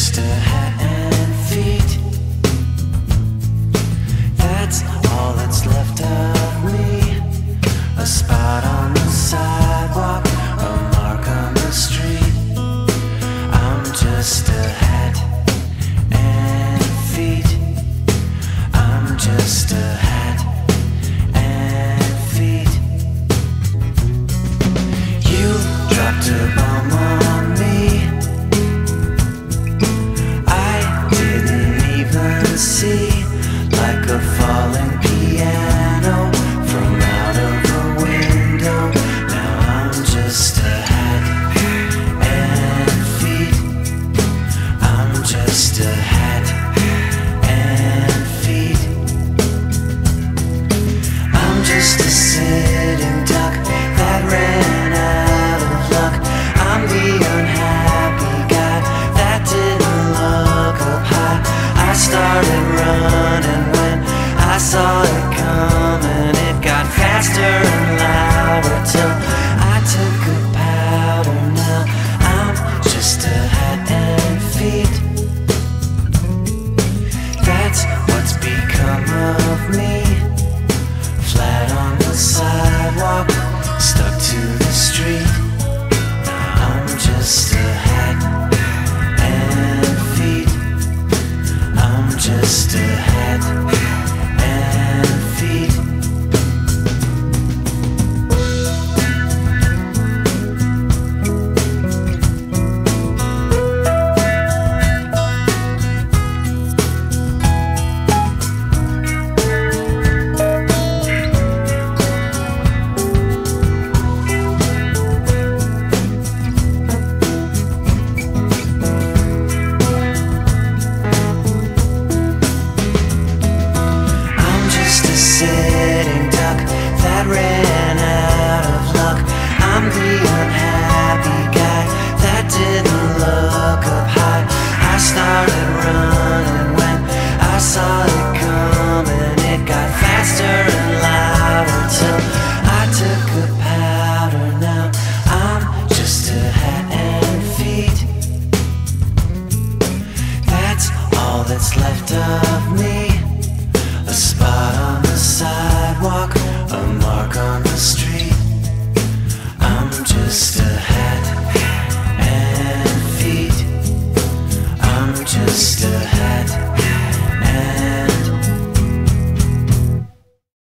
just a happy just a hat and feet. I'm just a sitting duck that ran out of luck. I'm the unhappy guy that didn't look up high. I started running when I saw it. saw it coming, it got faster and louder till I took a powder. Now I'm just a hat and feet. That's all that's left of me. A spot on the sidewalk, a mark on the street. I'm just a hat and feet. I'm just a hat man.